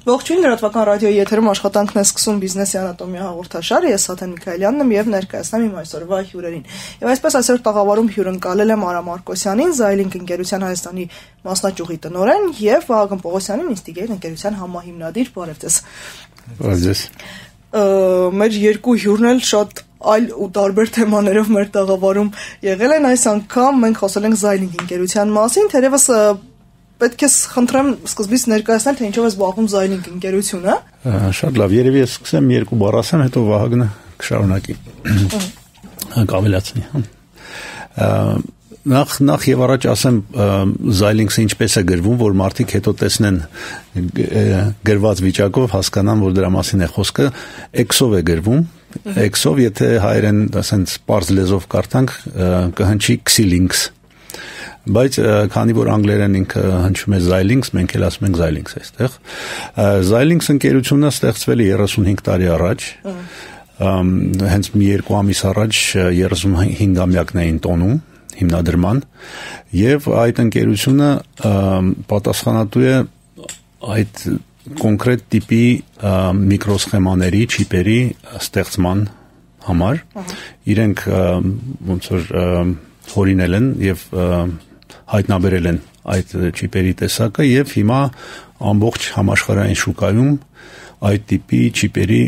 Ողջույն լրատվական ռադիոյի եթերում աշխատանքն է սկսում բիզնեսի անատոմիա հաղորդաշարը։ Ես Սաթեն Միքայելյանն եմ եւ ներկայացնում իմ այսօրվա հյուրերին։ Եվ այսպես այսօր տաղավարում հյուրընկալել եմ Արա Մարկոսյանին, Զայլինք ընկերության Հայաստանի մասնաճյուղի տնօրեն եւ Վահագն Պողոսյանին, Instigate ընկերության համահիմնադիր։ Բարև ձեզ։ Բարև ձեզ։ Մեր երկու հյուրն էլ շատ այլ ու տարբեր թեմաներով մեր տաղավարում եղել են այս անգամ մենք խոսել ենք Զայլինք ընկերության մասին, թերևս պետք է խնդրեմ սկզբից ներկայացնել, թե ինչով է զբաղվում Zylink ընկերությունը։ Շատ լավ, երևի ես սկսեմ երկու բառ ասեմ, հետո Վահագնը կշարունակի։ Կավելացնի, հա։ Նախ նախ եւ առաջ ասեմ Zylink-ը ինչպես է գրվում, որ մարդիկ հետո տեսնեն գրված վիճակով հասկանան, որ դրա մասին է խոսքը, X-ով է գրվում, X-ով, եթե հայերեն ասենց པարզ լեզով կարդանք, կհնչի Xilinx բայց քանի որ անգլերեն ինքը հնչում է Xilinx, մենք էլ ասում ենք Xilinx այստեղ։ Xilinx ընկերությունը ստեղծվել է 35 տարի առաջ։ Հենց մի երկու ամիս առաջ 35-ամյակն էին տոնում հիմնադրման եւ այդ ընկերությունը պատասխանատու է այդ կոնկրետ տիպի միկրոսխեմաների, չիպերի ստեղծման համար։ Իրենք ոնց որ հորինել են եւ հայտնաբերել են այդ չիպերի տեսակը եւ հիմա ամբողջ համաշխարհային շուկայում այդ տիպի չիպերի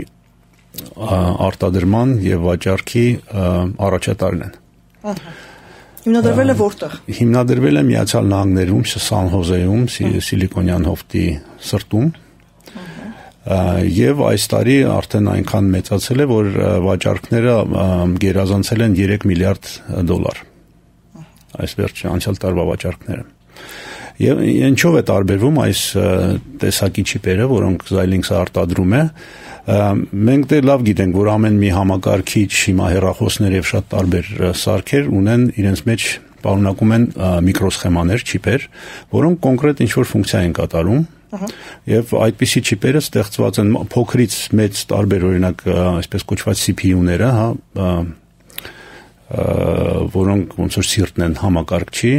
արտադրման եւ վաճառքի առաջատարն են։ Ահա Հիմնադրվել է որտեղ։ Հիմնադրվել է Միացյալ Նահանգներում, Սան Հոզեում, Սիլիկոնյան հովտի սրտում։ Եվ այս տարի արդեն այնքան մեծացել է, որ վաճառքները գերազանցել են 3 միլիարդ դոլար այս վերջի անցյալ տարվա վաճառքները։ Եվ ինչով է տարբերվում այս տեսակի չիպերը, որոնք Xilinx-ը արտադրում է, մենք դե լավ գիտենք, որ ամեն մի համակարգիչ հիմա հեռախոսներ եւ շատ տարբեր սարքեր ունեն իրենց մեջ պարունակում են միկրոսխեմաներ, չիպեր, որոնք կոնկրետ ինչ-որ ֆունկցիա են կատարում, Եվ այդպիսի չիպերը ստեղծված են փոքրից մեծ տարբեր օրինակ այսպես կոչված CPU-ները, հա, որոնք ոնց որ սիրտն են համակարգչի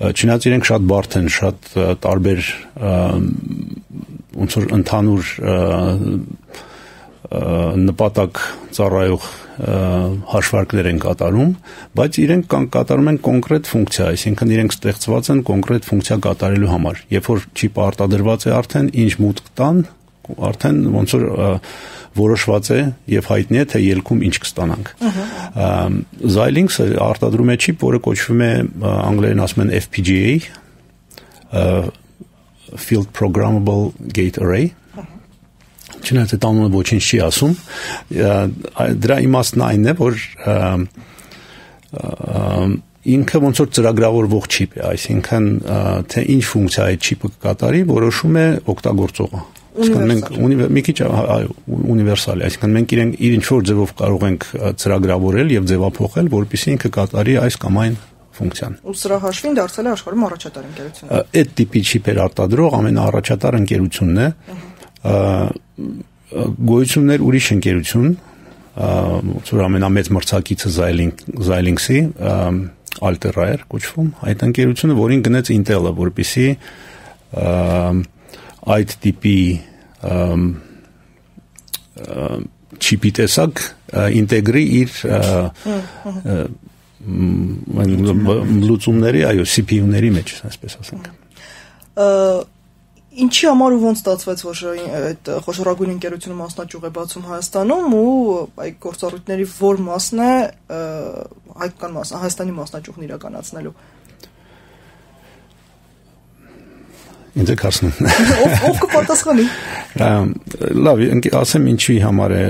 չնայած իրենք շատ բարդ են, շատ տարբեր ոնց որ ընդհանուր նպատակ ծառայող հաշվարկներ են կատարում, բայց իրենք կան կատարում են կոնկրետ ֆունկցիա, այսինքն իրենք ստեղծված են կոնկրետ ֆունկցիա կատարելու համար։ Երբ որ չիպը արտադրված է արդեն ինչ մուտք տան, արդեն ոնց որ որոշված է եւ հայտնի է թե ելքում ինչ կստանանք։ Xilinx-ը արտադրում է չիպ, որը կոչվում է անգլերեն ասում են FPGA, Field Programmable Gate Array Չնայած այդ անունը ոչինչ չի ասում, դրա իմաստն այն է, որ ինքը ոնց որ ծրագրավորվող չիպ է, այսինքն թե ինչ ֆունկցիա այդ չիպը կկատարի, որոշում է օգտագործողը։ Այսինքն մենք մի քիչ ունիվերսալ է, այսինքն մենք իրենք իր ինչ որ ձևով կարող ենք ծրագրավորել եւ ձևափոխել, որpիսի ինքը կատարի այս կամ այն ֆունկցիան։ Ու սրա հաշվին դարձել է աշխարհում առաջատար ընկերությունը։ Այդ տիպի չիպեր արտադրող ամենաառաջատար ընկերությունն է։ Գոյություններ ուրիշ ընկերություն, որ ամենամեծ մրցակիցը Xilinx Xilinx-ի Altera էր կոչվում, այդ ընկերությունը, որին գնաց Intel-ը, որպիսի այդ տիպի չիպի տեսակ ինտեգրի իր լուծումների, այո, CPU-ների մեջ, այսպես ասենք։ Ինչի համար ու ոնց ստացվեց, որ այդ խոշորագույն ընկերությունը մասնաճյուղ է բացում Հայաստանում ու այդ գործառույթների որ մասն է հայկական մաս, Հայաստանի մասնաճյուղն իրականացնելու։ Ինձ ասում։ Ով ով կպատասխանի։ Լավ, ասեմ ինչի համար է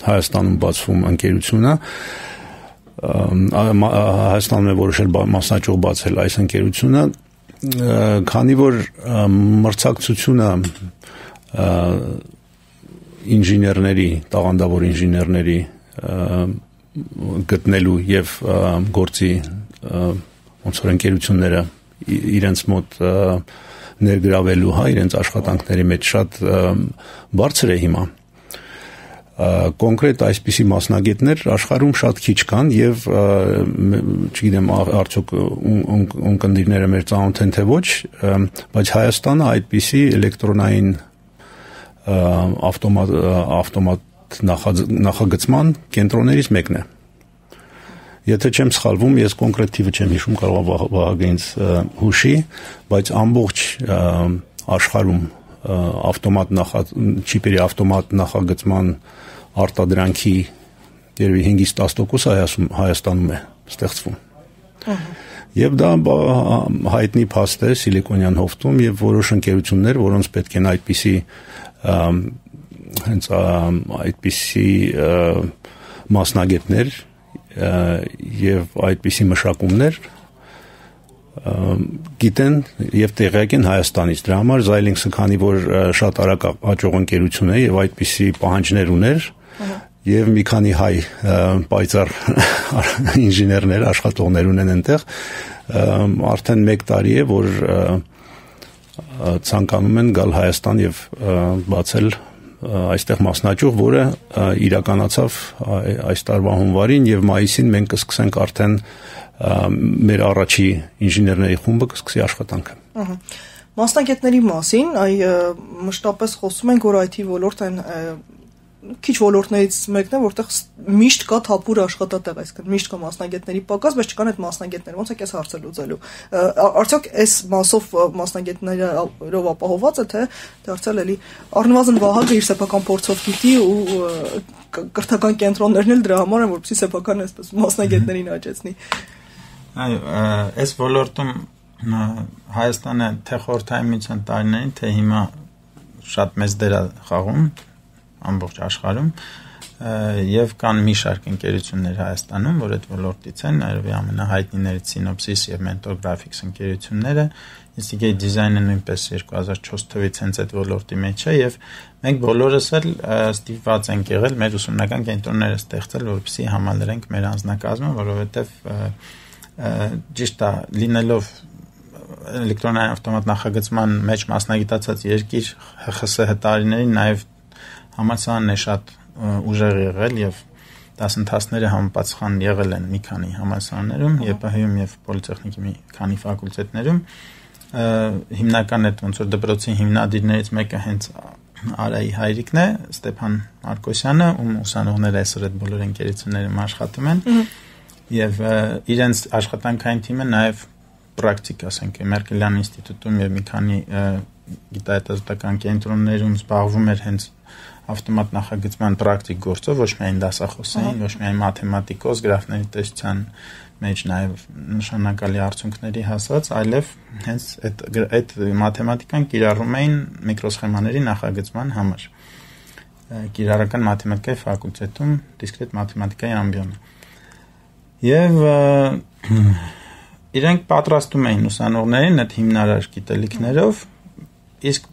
Հայաստանում բացվում ընկերությունը։ Հայաստանում է որոշել մասնաճյուղ բացել այս ընկերությունը, քանի որ մրցակցությունը ինժեներների, տաղանդավոր ինժեներների գտնելու եւ գործի ոնց որ ընկերությունները իրենց մոտ ներգրավելու հա իրենց աշխատանքների մեջ շատ բարձր է հիմա կոնկրետ այսպիսի մասնագետներ աշխարհում շատ քիչ կան եւ չգիտեմ արդյոք ունկնդիրները մեր ծանոթ են թե ոչ բայց Հայաստանը այդպիսի էլեկտրոնային ավտոմատ ավտոմատ նախագծման կենտրոններից մեկն է։ Եթե չեմ սխալվում, ես կոնկրետ թիվը չեմ հիշում, կարող է Վահագնից հուշի, բայց ամբողջ աշխարհում ավտոմատ նախա չիպերի ավտոմատ նախագծման արտադրանքի երևի 5-ից 10%-ը Հայաստանում է ստեղծվում։ Եվ դա հայտնի փաստ է Սիլիկոնյան հովտում եւ որոշ ընկերություններ, որոնց պետք են այդպիսի հենց այդպիսի մասնագետներ եւ այդպիսի մշակումներ գիտեն եւ տեղյակ են Հայաստանից։ Դրա համար Xilinx-ը քանի որ շատ արագ հաջող ընկերություն է եւ այդպիսի պահանջներ ուներ, եւ մի քանի հայ պայծառ ինժեներներ աշխատողներ ունեն այնտեղ արդեն 1 տարի է որ ցանկանում են գալ Հայաստան եւ բացել այստեղ մասնաճյուղ, որը իրականացավ այս տարվա հունվարին եւ մայիսին մենք կսկսենք արդեն մեր առաջի ինժեներների խումբը կսկսի աշխատանքը։ Ահա մասնագետների մասին, այ մշտապես խոսում ենք, որ IT ոլորտն քիչ ոլորտներից մեկն է, որտեղ միշտ կա թափուր աշխատատեղ, այսինքն միշտ կա մասնագետների պակաս, բայց չկան այդ մասնագետները, ոնց է կես հարցը լուծելու։ Արդյոք այս մասով մասնագետներով ապահոված է, թե դարձել էլի առնվազն Վահագը իր սեփական փորձով գիտի ու կրթական կենտրոններն էլ դրա համար են, որպեսզի սեփական այսպես մասնագետներին աճեցնի։ Այո, այս ոլորտում Հայաստանը թե խորթային միության տարիներին, թե հիմա շատ մեծ դեր է խաղում ամբողջ աշխարհում եւ կան մի շարք ընկերություններ Հայաստանում, որ այդ ոլորտից են, այրովի ամենահայտնիներից Synopsys եւ Mentor Graphics ընկերությունները, Instigate Design-ը նույնպես 2004 թվականից հենց այդ ոլորտի մեջ է եւ մենք բոլորս էլ ստիպված ենք եղել մեր ուսումնական կենտրոնները ստեղծել, որովհետեւ համալրենք մեր անձնակազմը, որովհետեւ ճիշտ է լինելով էլեկտրոնային ավտոմատ նախագծման մեջ մասնագիտացած երկիր ՀԽՍ հտարիներին նաև համալսարանն է շատ ուժեղ եղել եւ դասընթացները համապատասխան եղել են մի քանի համալսարաններում, ԵՊՀ-ում եւ Պոլիտեխնիկի մի քանի ֆակուլտետներում հիմնական այդ ոնց որ դպրոցի հիմնադիրներից մեկը հենց Արայի հայրիկն է Ստեփան Մարկոսյանը, ում ուսանողները այսօր այդ բոլոր ընկերություններում աշխատում են եւ իրենց աշխատանքային թիմը նաեւ պրակտիկ, ասենք, Մերկելյան ինստիտուտում եւ մի քանի գիտահետազոտական կենտրոններում զբաղվում էր հենց ավտոմատ նախագծման պրակտիկ գործով ոչ միայն դասախոսային, ոչ միայն մաթեմատիկոս, գրաֆների տեսության մեջ նաև նշանակալի արդյունքների հասած, այլև հենց այդ այդ մաթեմատիկան կիրառում էին միկրոսխեմաների նախագծման համար կիրառական մաթեմատիկայի ֆակուլտետում դիսկրետ մաթեմատիկայի ամբիոն։ Եվ իրենք պատրաստում էին ուսանողներին այդ հիմնարար գիտելիքներով, իսկ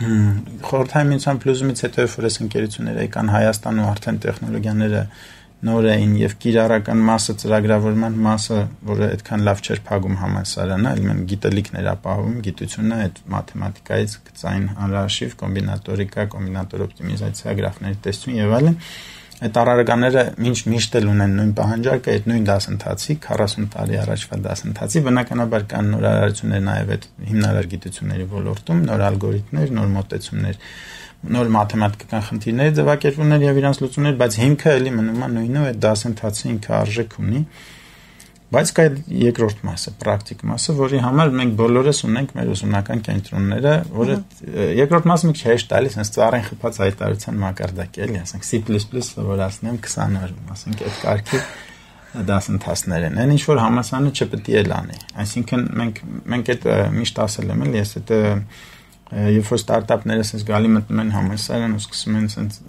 խորհրդային միության փլուզումից հետո երբ որ այս ընկերությունները եկան Հայաստան ու արդեն տեխնոլոգիաները նոր էին եւ կիրառական մասը ծրագրավորման մասը, որը այդքան լավ չէր փակում համալսարանը, այլ մեն գիտելիքներ ապահովում, գիտությունը այդ մաթեմատիկայից գծային անհրաժեշտ կոմբինատորիկա, կոմբինատոր օպտիմիզացիա, գրաֆների տեսություն եւ այլն այդ առարկաները ինչ միշտ էլ ունեն նույն պահանջարկը, այդ նույն դասընթացի 40 տարի առաջվա դասընթացի, բնականաբար կան նոր արարություններ նաև այդ հիմնարար գիտությունների ոլորտում, նոր ալգորիթմներ, նոր մոտեցումներ, նոր մաթեմատիկական խնդիրների ձևակերպումներ եւ իրանց լուծումներ, բայց հիմքը էլի մնում է նույնը, այդ դասընթացը ինքը արժեք ունի։ Բայց կա երկրորդ մասը, պրակտիկ մասը, որի համար մենք բոլորս ունենք մեր ուսումնական կենտրոնները, որը երկրորդ մասը մի քիչ հեշտ է, ասենք ծառային խփած հայտարարության մակարդակ է, էլի, ասենք C++ սովորացնեմ 20 օրում, ասենք այդ կարգի դասընթացներ են։ Այն ինչ որ համասարանը չպետք է լանի։ Այսինքն մենք մենք այդ միշտ ասել եմ, էլի, ես այդ երբ որ ստարտափները sense գալի մտնում են համասարան ու սկսում են sense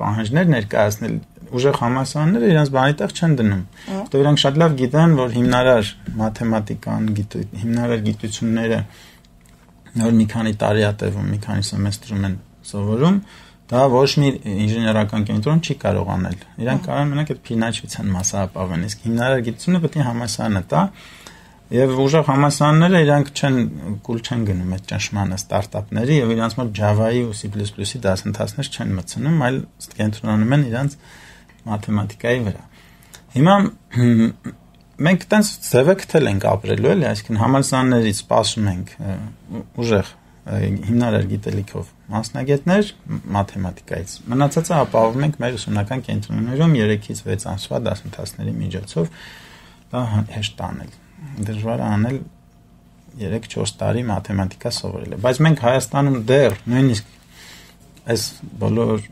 պահանջներ ներկայացնել ուժեղ համասարանները իրենց բանի տեղ չեն դնում։ Որտեղ իրանք շատ լավ գիտեն, որ հիմնարար մաթեմատիկան, հիմնարար գիտությունները նոր մի քանի տարի է տևում, մի քանի սեմեստրում են սովորում, դա ոչ մի ինժեներական կենտրոն չի կարող անել։ Իրանք կարող են մենակ այդ փինաչության մասը ապավեն, իսկ հիմնարար գիտությունը պետք է համասարանը տա, Եվ ուժեղ համասարանները իրանք չեն կուլ չեն գնում այդ ճնշմանը ստարտափների եւ իրանց մոտ Java-ի ու C++-ի դասընթացներ չեն մտցնում, այլ կենտրոնանում են իրանց մաթեմատիկայի վրա։ Հիմա մենք տենց ձևը գտել ենք ապրելու էլի, այսինքն համալսարաններից սպասում ենք ուժեղ հիմնարար գիտելիքով մասնագետներ մաթեմատիկայից։ Մնացածը ապահովում ենք մեր ուսումնական կենտրոններում 3-ից 6 ամսվա դասընթացների միջոցով դա հեշտ անել։ Դժվար է անել 3-4 տարի մաթեմատիկա սովորել է, բայց մենք Հայաստանում դեռ նույնիսկ այս բոլոր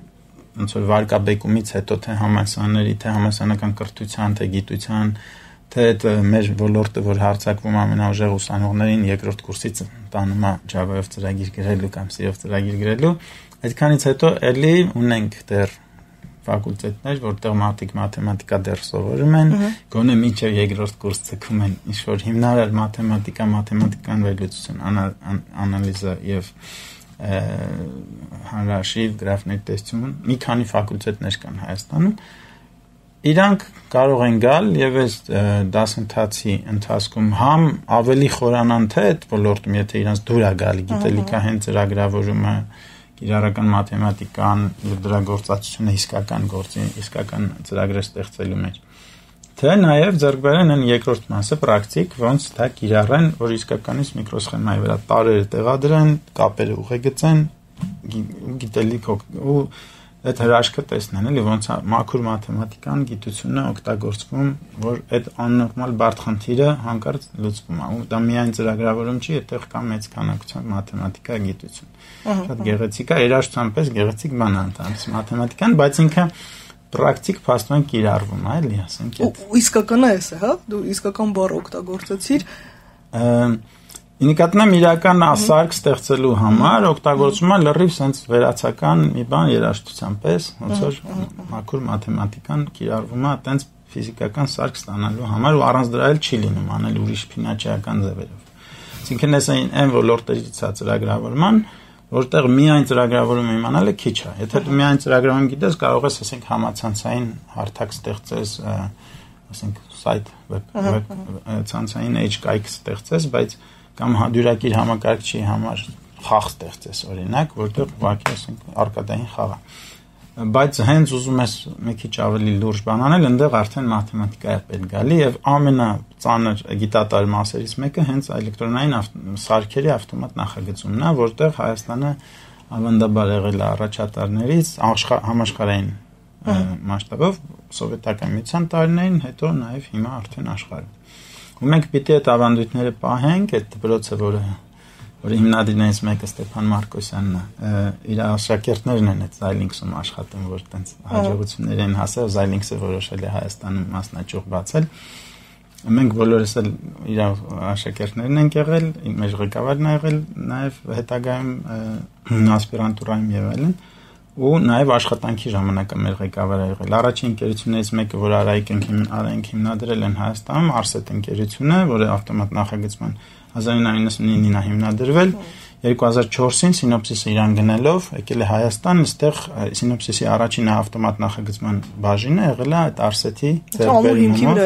ոնց որ վարկաբեկումից հետո թե համասաների, թե համասանական կրթության, թե գիտության, թե այդ մեր ոլորտը, որ հարցակվում ամենաուժեղ ուսանողներին երկրորդ կուրսից տանում է Java-ով ծրագիր գրելու կամ C-ով ծրագիր գրելու, այդքանից հետո էլի ունենք դեռ ֆակուլտետներ, որտեղ մարդիկ մաթեմատիկա դեռ սովորում են, գոնե մինչև երկրորդ կուրս ցկում են ինչ որ հիմնարար մաթեմատիկա, մաթեմատիկան վերլուծություն, անալիզը եւ հանրաշիվ գրաֆներ տեսություն մի քանի ֆակուլտետներ կան Հայաստանում իրանք կարող են գալ եւ այս դասընթացի ընթացքում համ ավելի խորանան թե այդ ոլորտում եթե իրանց դուր է գալի գիտելիքա հենց ծրագրավորումը կիրառական մաթեմատիկան եւ դրա գործածությունը իսկական գործի իսկական ծրագրեր ստեղծելու մեջ թե նաև ձեռք բերեն են երկրորդ մասը պրակտիկ ոնց դա կիրառեն որ իսկականից միկրոսխեմայի վրա տարերը տեղադրեն կապերը ուղեգծեն գիտելիք ու այդ հրաշքը տեսնեն, էլի ոնց մաքուր մաթեմատիկան, գիտությունը օգտագործվում, որ այդ աննորմալ բարդ խնդիրը հանկարծ լուծվում է։ Ու դա միայն ծրագրավորում չի, այդտեղ կա մեծ քանակությամբ մաթեմատիկա գիտություն։ Շատ գեղեցիկ է, երաժշտության պես գեղեցիկ բան ընդհանրապես մաթեմատիկան, բայց ինքը պրակտիկ փաստորեն կիրառվում է, էլի, ասենք այդ։ Իսկական է, հա, դու իսկական բառ օգտագործեցիր։ Ինիկատնեմ իրական ասարք ստեղծելու համար օգտագործում է լրիվ sense վերացական մի բան երաժշտության պես, ոնց որ մաքուր մաթեմատիկան կիրառվում է այտենց ֆիզիկական սարք ստանալու համար ու առանց դրա էլ չի լինում անել ուրիշ ֆինանսիական ձևերով։ Այսինքն այս այն ոլորտերից է ծրագրավորման, որտեղ միայն ծրագրավորումը իմանալը քիչ է։ Եթե դու միայն ծրագրավորում գիտես, կարող ես ասենք համացանցային հարթակ ստեղծես, ասենք site web ցանցային edge կայք ստեղծես, բայց կամ դյուրակիր համակարգչի համար խաղ ստեղծես օրինակ, որտեղ ուղղակի ասենք արկադային խաղ է բայց հենց ուզում ես մի քիչ ավելի լուրջ բան անել, այնտեղ արդեն մաթեմատիկա է պետք գալի եւ ամենածանր գիտատար մասերից մեկը հենց էլեկտրոնային սարքերի ավտոմատ նախագծումն է, որտեղ Հայաստանը ավանդաբար եղել է առաջատարներից համաշխարհային մասշտաբով սովետական միության տարիներին, հետո նաեւ հիմա արդեն աշխարհում ու մենք պիտի այդ ավանդույթները պահենք, այդ դպրոցը, որը որի հիմնադիրներից մեկը Ստեփան Մարկոսյանն է, իր աշակերտներն են այդ Zylinks-ում աշխատում, որ տենց հաջողություններ են հասել, Zylinks-ը որոշել է Հայաստանում մասնաճյուղ բացել։ Մենք բոլորս էլ իր աշակերտներն ենք եղել, մեր ղեկավարն ա եղել, նաև հետագայում ասպիրանտուրայում եւ այլն։ և ու նաև աշխատանքի ժամանակը մեր ղեկավարը եղել։ Առաջին ընկերություններից մեկը, որ Արայիկ ենք Արայիկ հիմնադրել են Հայաստանում, Արսետ ընկերությունը, որը ավտոմատ նախագծման 1999-ին է հիմնադրվել։ 2004-ին Սինոպսիսը իրան գնելով եկել է Հայաստան, այստեղ Սինոպսիսի առաջին ավտոմատ նախագծման բաժինը եղել է այդ Արսետի ձեռբերումով։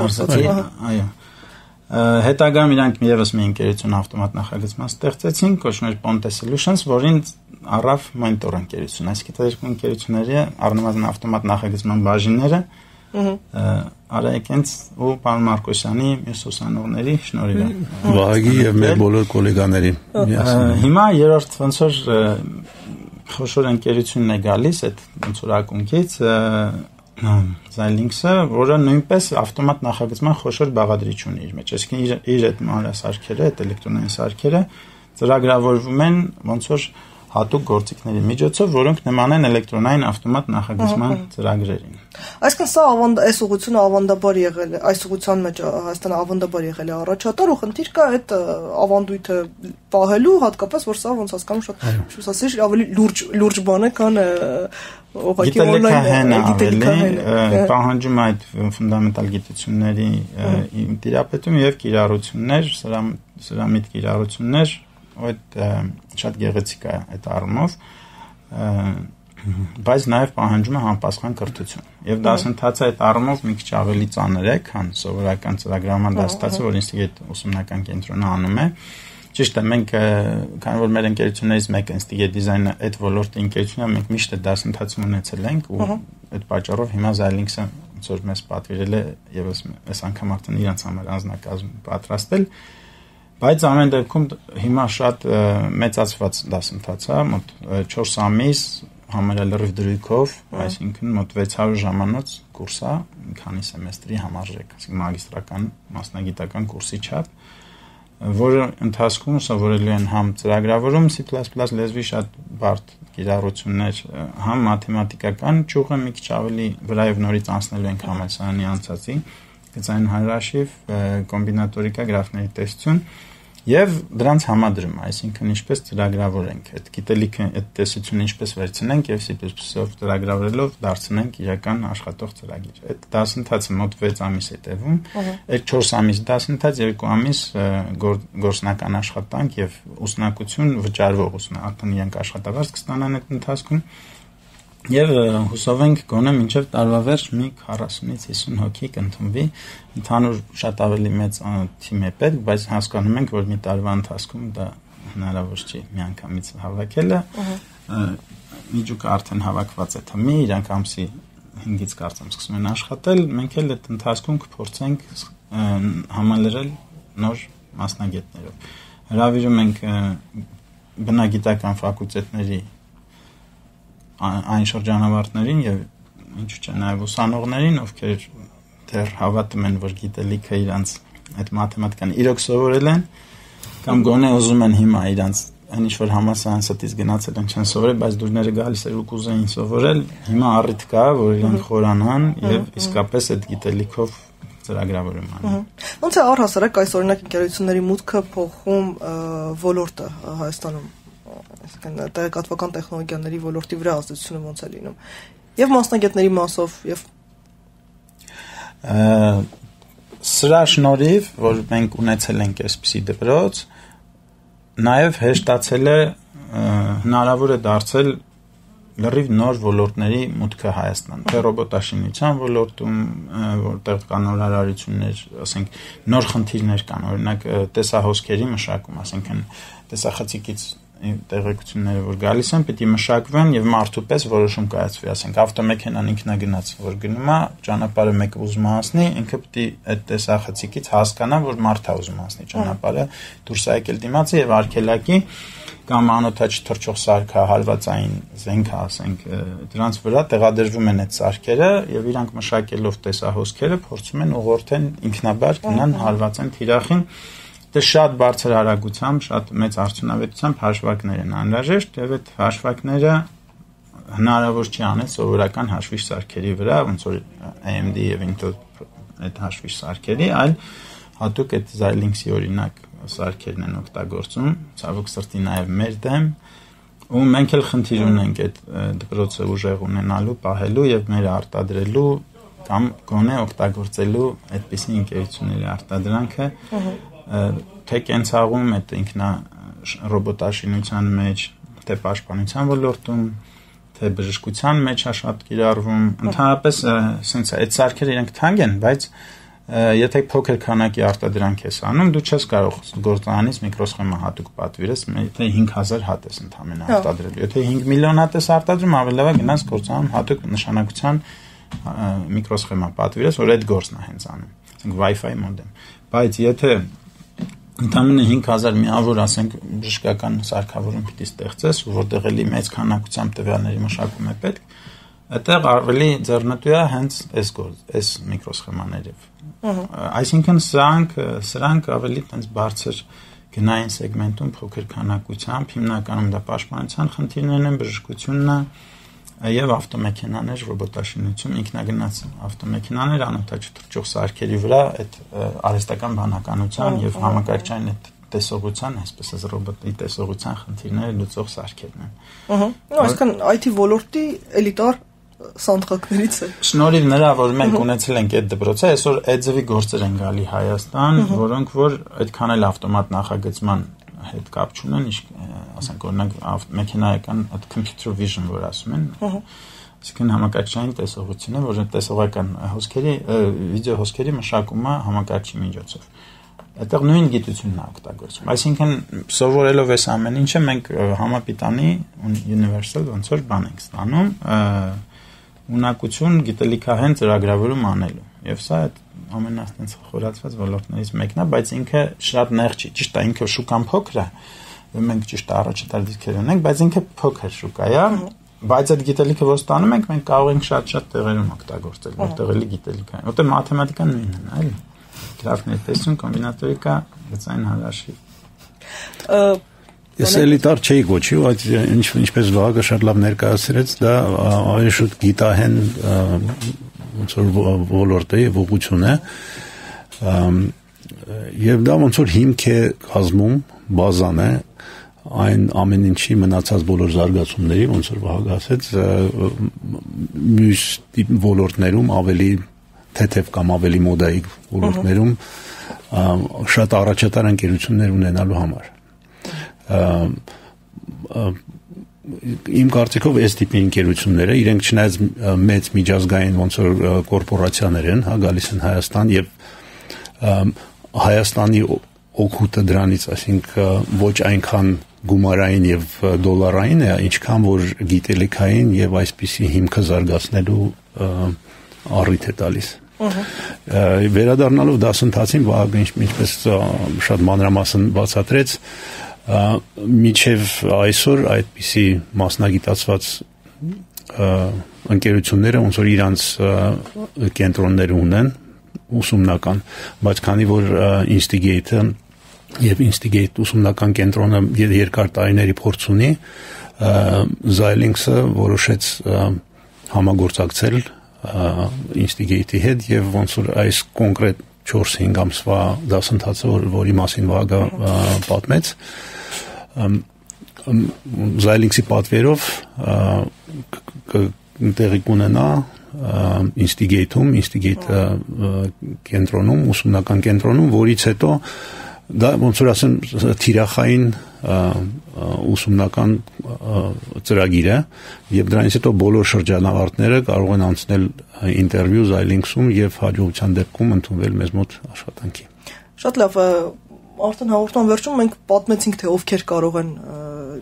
Արսետի, այո հետագայում իրանք եւս մի ընկերություն ավտոմատ նախագծման ստեղծեցին, կոչվում էր Ponte Solutions, որին առավ մենտոր ընկերություն, դա երկու ընկերությունների առնվազն ավտոմատ նախագծման բաժինները Արայեկենց ու պարոն Մարկոսյանի մյուս ուսանողների շնորհիվ Վահագի եւ մեր բոլոր գոլեգաների հիմա երրորդ ոնց որ խոշոր ընկերությունն է գալիս այդ ոնց որ ակունքից Zylinks-ը, որը նույնպես ավտոմատ նախագծման խոշոր բաղադրիչ ունի իր մեջ։ Այսինքն իր իր այդ մանրասարքերը, այդ էլեկտրոնային սարքերը ծրագրավորվում են ոնց որ հատուկ գործիքների միջոցով, որոնք նման են էլեկտրոնային ավտոմատ նախագծման ծրագրերին։ Այսինքն սա ավանդ այս ուղղությունը ավանդաբար եղել է, այս ուղղության մեջ Հայաստանը ավանդաբար եղել է առաջատար ու խնդիր կա այդ ավանդույթը պահելու, հատկապես որ սա ոնց հասկանում շատ շուտ ասես ավելի լուրջ լուրջ բան է, քան ուղղակի օնլայն ավելի պահանջում այդ ֆունդամենտալ գիտությունների տիրապետում եւ կիրառություններ, սրա սրա միտ կիրառություններ, այդ շատ գեղեցիկ է այդ առումով բայց նաև պահանջում է համապատասխան կրթություն։ Եվ դասընթացը այդ առումով մի քիչ ավելի ծանր է, քան սովորական ծրագրավորման դասընթացը, որ ինստիտուտ ուսումնական կենտրոնը անում է։ Ճիշտ է, մենք քանի որ մեր ընկերություններից մեկը ինստիտուտ դիզայնը այդ ոլորտի ընկերությունն է, մենք միշտ դասընթացում ունեցել ենք ու այդ պատճառով հիմա Zylinks-ը ոնց որ մեզ պատվիրել է եւս այս անգամ արդեն իրանց համար անձնակազմ պատրաստել Բայց ամեն դեպքում հիմա շատ մեծացված դասընթաց է, մոտ 4 ամիս համարյա լրիվ դրույքով, այսինքն մոտ 600 ժամանոց կուրս է, քանի սեմեստրի համարժեք, այսինքն մագիստրական մասնագիտական կուրսի չափ, որը ընթացքում սովորելու են համ ծրագրավորում C++ լեզվի շատ բարդ կիրառություններ, համ մաթեմատիկական ճյուղը մի քիչ ավելի վրայով նորից անցնելու ենք համալսարանի անցածի, գծային հանրաշիվ, կոմբինատորիկա գրաֆների տեսություն, Եվ դրանց համադրում, այսինքն ինչպես ծրագրավորենք այդ գիտելիքը, այդ տեսությունը ինչպես վերցնենք եւ C++-ով ծրագրավորելով դարձնենք իրական աշխատող ծրագիր։ Այդ դասընթացը մոտ 6 ամիս է տևում։ Այդ 4 ամիս դասընթաց, 2 ամիս գործնական աշխատանք եւ ուսնակություն վճարվող ուսանական իրենք աշխատավարձ կստանան այդ ընթացքում Եվ հուսով ենք գոնե մինչև տարվա վերջ մի 40-ից 50 հոգի կընդունվի։ Ընդհանուր շատ ավելի մեծ թիմ է պետք, բայց հասկանում ենք, որ մի տարվա ընթացքում դա հնարավոր չի միանգամից հավաքելը։ Միջուկը արդեն հավաքված է թմի, իրանք ամսի 5-ից կարծեմ սկսում են աշխատել։ Մենք էլ այդ ընթացքում կփորձենք համալրել նոր մասնագետներով։ Հրավիրում ենք բնագիտական ֆակուլտետների այն շրջանավարտներին եւ ինչու՞ չէ նաեւ ուսանողներին, ովքեր դեռ հավատում են, որ գիտելիքը իրանց այդ մաթեմատիկան իրոք սովորել են կամ գոնե ուզում են հիմա իրանց այն ինչ որ համասարան ստից գնացել են չեն սովորել, բայց դուրները գալիս էր ու կուզեին սովորել, հիմա առիթ կա, որ իրենք խորանան եւ իսկապես այդ գիտելիքով ծրագրավորում անեն։ Ոնց է առհասարակ այս օրինակ ընկերությունների մուտքը փոխում ոլորտը Հայաստանում այսինքն տեղեկատվական տեխնոլոգիաների ոլորտի վրա ազդեցությունը ոնց է լինում եւ մասնագետների մասով եւ սրա շնորհիվ որ մենք ունեցել ենք այսպիսի դպրոց նաեւ հեշտացել է հնարավոր է դարձել լրիվ նոր ոլորտների մուտքը Հայաստան։ Թե ռոբոտաշինության ոլորտում, որտեղ կան նոր հարարություններ, ասենք նոր խնդիրներ կան, օրինակ տեսահոսքերի մշակում, ասենք տեսախցիկից տեղեկությունները որ գալիս են, պիտի մշակվեն եւ մարդու պես որոշում կայացվի, ասենք ավտոմեքենան ինքնագնաց որ գնում է, ճանապարհը մեկը ուզում անցնի, ինքը պիտի այդ տեսախցիկից հասկանա, որ մարդը ուզում անցնի ճանապարհը, դուրս է եկել դիմացը եւ արկելակի կամ անօթաչ թրջող սարքա հարվածային զենքա, ասենք, դրանց վրա տեղադրվում են այդ սարքերը եւ իրանք մշակելով տեսահոսքերը փորձում են ուղղորդեն ինքնաբար գնան հարվածեն թիրախին Դե շատ բարձր արագությամբ, շատ մեծ արդյունավետությամբ հաշվարկներ են անհրաժեշտ եւ այդ հաշվարկները հնարավոր չի անել սովորական հաշվիչ սարքերի վրա, ոնց որ AMD եւ Intel այդ հաշվիչ սարքերի, այլ հատուկ այդ Xilinx-ի օրինակ սարքերն են օգտագործում, ցավոք սրտի նաեւ մեր դեմ ու մենք էլ խնդիր ունենք այդ դպրոցը ուժեղ ունենալու, պահելու եւ մեր արտադրելու կամ գոնե օգտագործելու այդպիսի ընկերությունների արտադրանքը թե կենցաղում, այդ ինքնա ռոբոտաշինության մեջ, թե պաշտպանության ոլորտում, թե բժշկության մեջ է շատ կիրառվում։ Ընդհանրապես սենց այդ սարքերը իրենք թանկ են, բայց եթե փոքր քանակի արտադրանք ես անում, դու չես կարող գործարանից միկրոսխեմա հատուկ պատվիրես, եթե 5000 հատ ես ընդամենը արտադրելու։ Եթե 5 միլիոն հատ ես արտադրում, ավելի լավ է գնաս գործարան հատուկ նշանակության միկրոսխեմա պատվիրես, որ այդ գործն է հենց անում։ Ասենք Wi-Fi մոդեմ։ Բայց եթե ընդամենը 5000 միավոր, ասենք, բժշկական սարքավորում պիտի ստեղծես, որտեղ էլի մեծ քանակությամբ տվյալների մշակում է պետք, այդտեղ ավելի ձեռնտու է հենց այս գործ, այս միկրոսխեմաներով։ Այսինքն սրանք սրանք ավելի տենց բարձր գնային սեգմենտում փոքր քանակությամբ հիմնականում դա պաշտպանության խնդիրներն են, բժշկությունն է, եւ ավտոմեքենաներ ռոբոտաշինություն ինքնագնաց ավտոմեքենաներ անօթաչ թռչող սարքերի վրա այդ արհեստական բանականության եւ համակարգչային այդ տեսողության, այսպես ասած ռոբոտի տեսողության խնդիրները լուծող սարքերն են։ Ահա։ Նո, այսինքն IT ոլորտի էլիտար սանդղակներից է։ Շնորհիվ նրա, որ մենք ունեցել ենք այդ դպրոցը, այսօր էձվի գործեր են գալի Հայաստան, որոնք որ այդքան էլ ավտոմատ նախագծման հետ կապ չունեն, ասենք օրինակ մեքենայական այդ computer vision որ ասում են։ Այսինքն համակարգչային տեսողությունը, որը տեսողական հոսքերի վիդեո հոսքերի մշակումը համակարգչի միջոցով այդտեղ նույն գիտությունն է օգտագործում։ Այսինքն սովորելով այս ամեն ինչը մենք համապիտանի universal ոնց որ բան ենք ստանում ունակություն գիտելիքահեն ծրագրավորում անելու։ Եվ սա այդ ամենաստենց խորացված ոլորտներից մեկն է, բայց ինքը շատ նեղ չի։ Ճիշտ է, ինքը շուկան փոքր է։ Մենք ճիշտ առաջատար դիրքեր ունենք, բայց ինքը փոքր շուկա է, բայց այդ գիտելիքը որ ստանում ենք, մենք կարող ենք շատ-շատ տեղերում օգտագործել, որտեղ էլի գիտելիքա։ Որտեղ մաթեմատիկան նույնն է, այլ գրաֆներ տեսություն, կոմբինատորիկա, գծային հարաշիվ։ Ես էլիտար չէի գոչի, այդ ինչ ինչպես Վահագը շատ լավ ներկայացրեց, դա ավելի շուտ գիտահեն ոնց որ ոլորտ է, ուղղություն է։ Եվ դա ոնց որ հիմք է կազմում, բազան է այն ամեն ինչի մնացած բոլոր զարգացումների, ոնց որ Վահագը ասեց, մյուս ոլորտներում ավելի թեթև կամ ավելի մոդայիկ ոլորտներում շատ առաջատար ընկերություններ ունենալու համար իմ կարծիքով այս տիպի ընկերությունները իրենք չնայած մեծ միջազգային ոնց որ կորպորացիաներ են, հա, գալիս են Հայաստան եւ Հայաստանի օգուտը դրանից, այսինքն ոչ այնքան գումարային եւ դոլարային է, ինչքան որ գիտելիքային եւ այսպիսի հիմքը զարգացնելու առիթ է տալիս։ Վերադառնալով դասընթացին, ինչպես շատ մանրամասն բացատրեց, միջև այսօր այդպիսի մասնագիտացված ընկերությունները ոնց որ իրանց կենտրոններ ունեն ուսումնական, բայց քանի որ Instigate-ը եւ Instigate ուսումնական կենտրոնը երկար տարիների փորձ ունի, Xilinx-ը որոշեց համագործակցել Instigate-ի հետ եւ ոնց որ այս կոնկրետ 4-5 ամսվա դասընթացը, որ, որի մասին Վագը պատմեց, Xilinx-ի պատվերով տեղի կունենա Instigate-ում, Instigate-ը կենտրոնում, ուսումնական կենտրոնում, որից հետո դա ոնց որ ասեմ թիրախային ուսումնական ծրագիր է եւ դրանից հետո բոլոր շրջանավարտները կարող են անցնել ինտերվյու Xilinx-ում եւ հաջողության դեպքում ընդունվել մեզ մոտ աշխատանքի։ Շատ լավ, արդեն հաղորդման վերջում մենք պատմեցինք թե ովքեր կարող են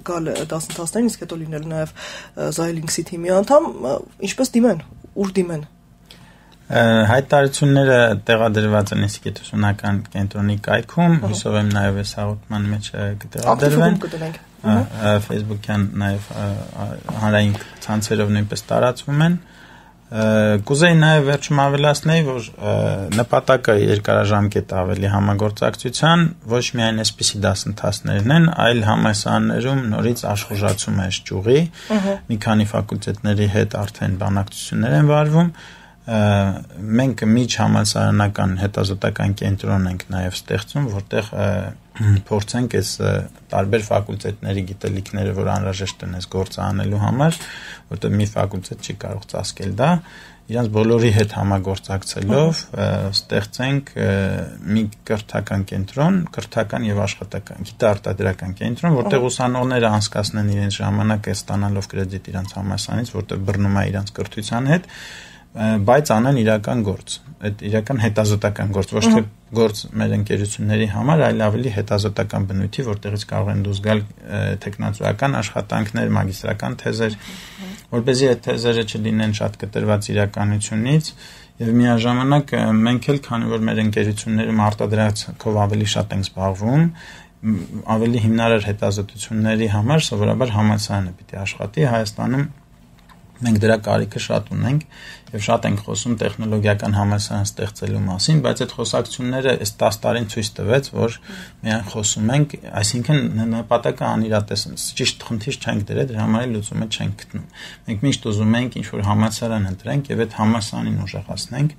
գալ դասընթացներին, իսկ հետո լինել նաև Xilinx-ի թիմի անդամ, ինչպես դիմեն, ուր դիմեն հայտարարությունները տեղադրված են ինստիտուտ ուսումնական կենտրոնի կայքում, հուսով եմ նաև այս հաղորդման մեջ կտեղադրվեն։ Facebook-յան նաև հանրային ցանցերով նույնպես տարածվում են։ Կուզեի նաև վերջում ավելացնել, որ նպատակը երկարաժամկետ ավելի համագործակցության ոչ միայն այսպիսի դասընթացներն են, այլ համայնքներում նորից աշխուժացում է ճյուղի։ Մի քանի ֆակուլտետների հետ արդեն բանակցություններ են վարվում մենք միջ համալսարանական հետազոտական կենտրոն ենք նաև ստեղծում, որտեղ փորձենք այս տարբեր ֆակուլտետների գիտելիքները, որ անհրաժեշտ են այս գործը անելու համար, որտեղ մի ֆակուլտետ չի կարող ծածկել դա, իրանց բոլորի հետ համագործակցելով ստեղծենք մի կրթական կենտրոն, կրթական եւ աշխատական գիտարտադրական կենտրոն, որտեղ ուսանողները անցկացնեն իրենց ժամանակը ստանալով կրեդիտ իրանց համասանից, որտեղ բռնում է իրանց կրթության հետ բայց անեն իրական գործ այդ իրական հետազոտական գործ ոչ թե գործ մեր ընկերությունների համար այլ ավելի հետազոտական բնույթի որտեղից կարող են դուրս գալ տեխնացուական աշխատանքներ մագիստրական թեզեր որ เป զի այդ թեզերը չլինեն շատ կտրված իրականությունից եւ միաժամանակ մենք էլ քանի որ մեր ընկերություններում արտադրածքով ավելի շատ ենք զբաղվում ավելի հիմնարար հետազոտությունների համար սովորաբար համալսարանը պիտի աշխատի Հայաստանում մենք դրա կարիքը շատ ունենք եւ շատ ենք խոսում տեխնոլոգիական համալսարան ստեղծելու մասին, բայց այդ խոսակցությունները այս 10 տարին ցույց տվեց, որ միայն խոսում ենք, այսինքն նպատակը անիրատեսն, ճիշտ խնդիր չենք դրել, դրա համար լուծումը չենք գտնում։ Մենք միշտ ուզում ենք ինչ-որ համալսարան ընտրենք եւ այդ համալսարանին ուժեղացնենք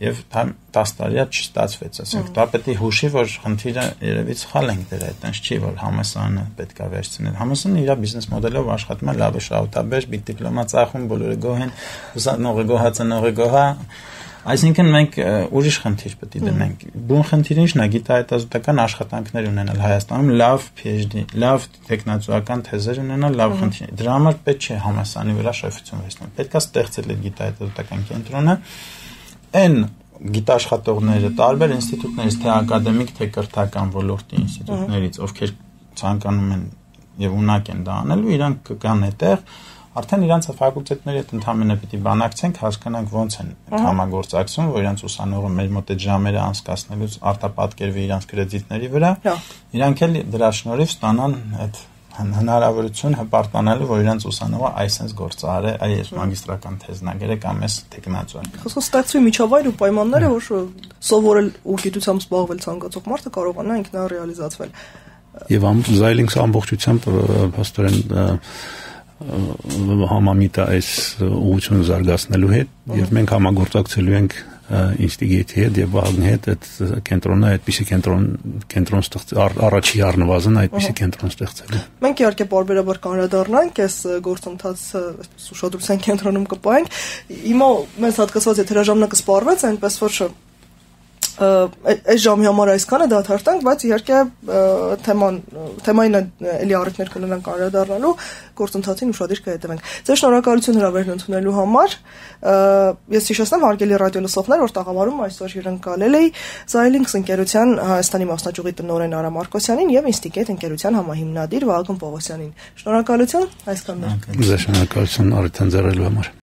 եւ 10 տարիա չստացվեց, ասենք դա պետք է հուշի, որ խնդիրը երևի սխալ ենք դրա, այտենց չի, որ համասանը պետքա վերցնել։ Համասանը իր բիզնես մոդելով աշխատում է լավ է շահութաբեր, բիտ դիպլոմա ծախում, բոլորը գոհ են, ուսանողը գոհա, ծնողը գոհա, Այսինքն մենք ուրիշ խնդիր պետք է դնենք։ Բուն խնդիրը ինչն է՝ գիտահետազոտական աշխատանքներ ունենալ Հայաստանում, լավ PhD, լավ տեխնացուական թեզեր ունենալ, լավ խնդիր։ Դրա համար պետք չէ համասանի վրա շեֆություն վերցնել։ Պետք է ստեղծել այդ գիտահետազոտական կենտրոնը, այն գիտաշխատողները տարբեր ինստիտուտներից, թե ակադեմիկ, թե կրթական ոլորտի ինստիտուտներից, ովքեր ցանկանում են եւ ունակ են դա անելու, իրանք կգան այդտեղ արդեն իրանց ֆակուլտետների հետ ընդհանրապես պիտի բանակցենք, հասկանանք ոնց են համագործակցում, որ իրանց ուսանողը մեր մոտ այդ ժամերը անցկացնելուց արտապատկերվի իրանց կրեդիտների վրա։ Իրանք էլ դրա շնորհիվ ստանան այդ հնարավորություն հպարտանալու, որ իրանց ուսանողը այսպես գործարե, այս մագիստրական թեզնագերը կամ այս տեխնացու։ Խոսքը ստեղծվի միջավայր ու պայմանները, որ սովորել ու գիտությամբ զբաղվել ցանկացող մարդը կարողանա ինքնարեալիզացվել։ Եվ Զայլինգս ամբողջությամբ փաստորեն համամիտա այս ուղղությունը զարգացնելու հետ եւ մենք համագործակցելու ենք ինստիտուտի հետ եւ Վահագնի հետ այդ կենտրոնը այդպիսի կենտրոն կենտրոն ստեղծ առաջի առնվազն այդպիսի կենտրոն ստեղծելու։ Մենք իհարկե բարբերաբար կանրադառնանք այս գործընթացը ուշադրության կենտրոնում կպայենք։ Հիմա մեզ հատկացված եթե հրաժամնակը սպառվեց, այնպես որ այս ժամի համար այսքանը դադարտանք, բայց իհարկե թեման թեմային էլի առիթներ կունենանք անդրադառնալու գործընթացին ուշադիր կհետևենք։ Ձեր շնորհակալություն հրավերն ընդունելու համար։ Ես հիշեցնեմ հարգելի ռադիո լսողներ, որ տաղավարում այսօր հյուրընկալել էի Zylings ընկերության Հայաստանի մասնաճյուղի տնօրեն Արա Մարկոսյանին եւ Ինստիտուտ ընկերության համահիմնադիր Վահագն Պողոսյանին։ Շնորհակալություն այսքանն։ Ձեզ շնորհակալություն առիթ ընձեռելու համար։